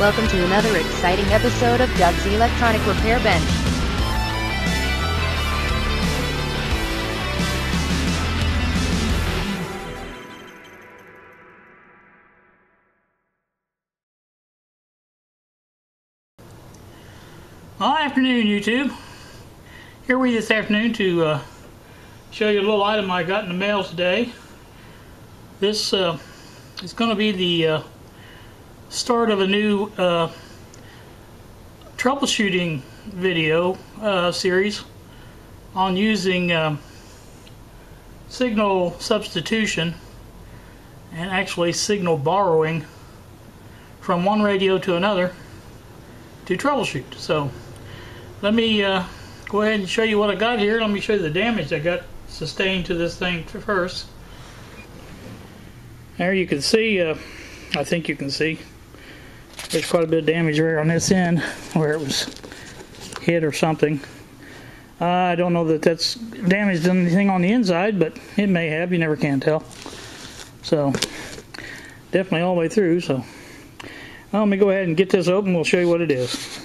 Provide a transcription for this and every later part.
Welcome to another exciting episode of Doug's Electronic Repair Bench. Well, afternoon, YouTube. Here we this afternoon to uh, show you a little item I got in the mail today. This uh, is going to be the uh, start of a new uh, troubleshooting video uh, series on using um, signal substitution and actually signal borrowing from one radio to another to troubleshoot. So let me uh, go ahead and show you what I got here. Let me show you the damage I got sustained to this thing first. There you can see, uh, I think you can see, there's quite a bit of damage right on this end where it was hit or something. Uh, I don't know that that's damaged anything on the inside, but it may have. You never can tell. So, definitely all the way through. So, well, let me go ahead and get this open. We'll show you what it is.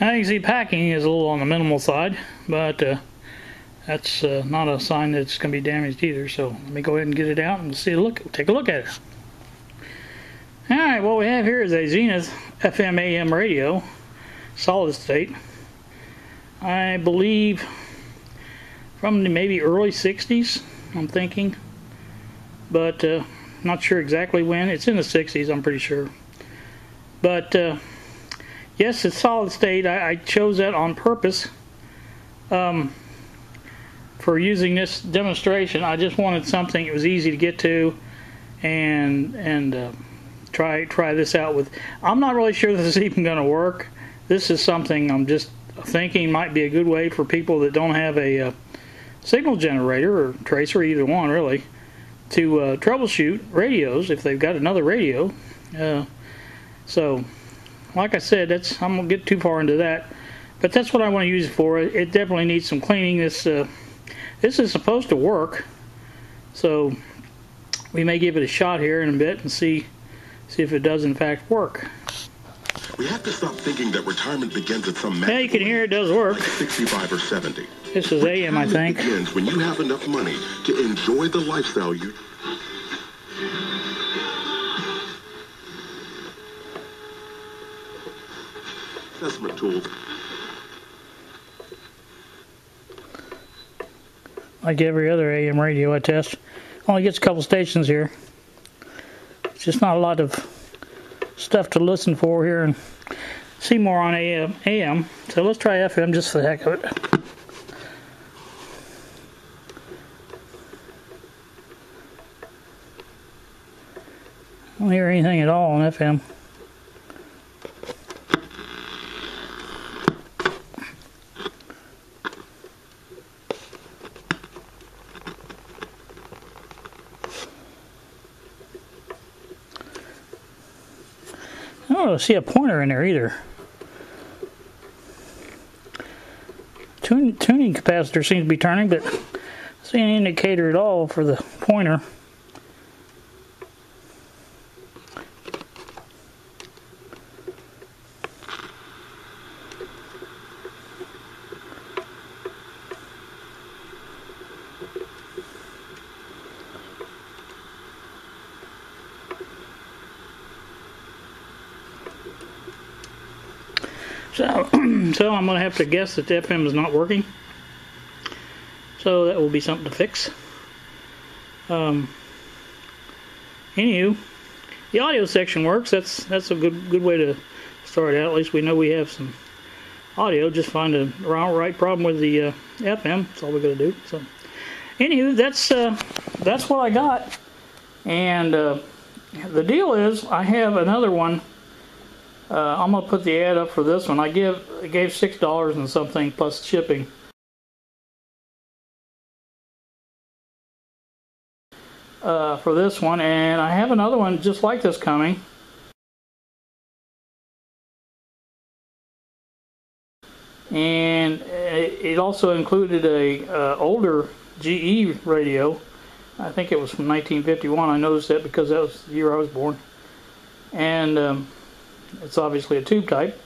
Now you can see packing is a little on the minimal side, but uh, that's uh, not a sign that it's going to be damaged either. So let me go ahead and get it out and see a look. Take a look at it. Right, what we have here is a Zenith FM AM radio, solid state. I believe from the maybe early 60s, I'm thinking, but uh, not sure exactly when. It's in the 60s, I'm pretty sure. But uh, yes, it's solid state. I, I, chose that on purpose um, for using this demonstration. I just wanted something that was easy to get to and and uh, try try this out with. I'm not really sure this is even going to work. This is something I'm just thinking might be a good way for people that don't have a uh, signal generator or tracer, either one really, to uh, troubleshoot radios if they've got another radio. Uh, so, like I said, that's I'm gonna get too far into that, but that's what I want to use it for. It definitely needs some cleaning. This uh, this is supposed to work, so we may give it a shot here in a bit and see see if it does in fact work. We have to stop thinking that retirement begins at some Yeah, you can hear it does work. like 65 or 70. This is AM, I think. begins when you have enough money to enjoy the lifestyle you. Assessment tools. Like every other AM radio I test. Only gets a couple stations here. Just not a lot of stuff to listen for here and see more on AM. AM. So let's try FM just for the heck of it. I don't hear anything at all on FM. Don't really see a pointer in there either. Tuning capacitor seems to be turning, but I see any indicator at all for the pointer. So, so I'm going to have to guess that the FM is not working. So that will be something to fix. Um, anywho, the audio section works. That's that's a good good way to start out. At least we know we have some audio. Just find a right, right problem with the uh, FM. That's all we got to do. So, anywho, that's uh, that's what I got. And uh, the deal is, I have another one. Uh, I'm gonna put the ad up for this one. I give gave six dollars and something plus shipping. Uh, for this one, and I have another one just like this coming. And it it also included a uh, older GE radio. I think it was from 1951. I noticed that because that was the year I was born. and um, it's obviously a tube type.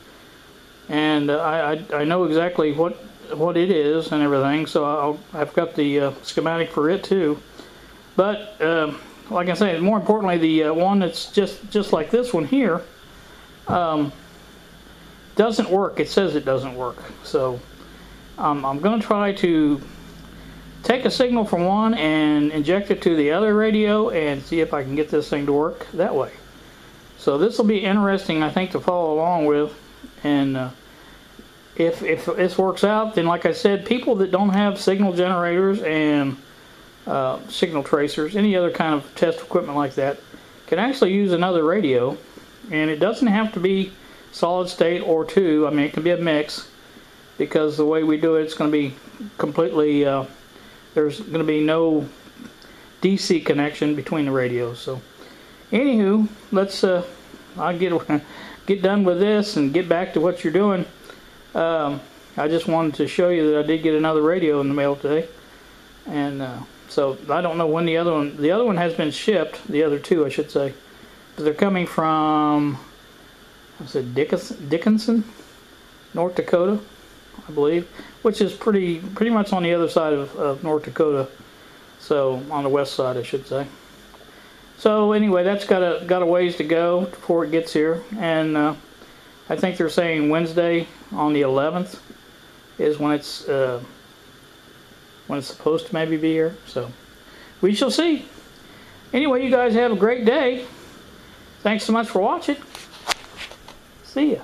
And uh, I, I I know exactly what what it is and everything, so I'll, I've got the uh, schematic for it too. But um, like I say, more importantly, the uh, one that's just just like this one here um, doesn't work. It says it doesn't work. So um, I'm going to try to take a signal from one and inject it to the other radio and see if I can get this thing to work that way. So this will be interesting, I think, to follow along with. And uh, if if this works out, then like I said, people that don't have signal generators and uh, signal tracers, any other kind of test equipment like that, can actually use another radio. And it doesn't have to be solid state or two. I mean, it can be a mix because the way we do it, it's going to be completely. Uh, there's going to be no DC connection between the radios. So, anywho, let's. Uh, I'll get get done with this and get back to what you're doing. Um, I just wanted to show you that I did get another radio in the mail today, and uh, so I don't know when the other one. The other one has been shipped. The other two, I should say, but they're coming from. I said Dickinson, Dickinson, North Dakota, I believe, which is pretty pretty much on the other side of, of North Dakota. So on the west side, I should say. So anyway, that's got a got a ways to go before it gets here, and uh, I think they're saying Wednesday on the 11th is when it's uh, when it's supposed to maybe be here. So we shall see. Anyway, you guys have a great day. Thanks so much for watching. See ya.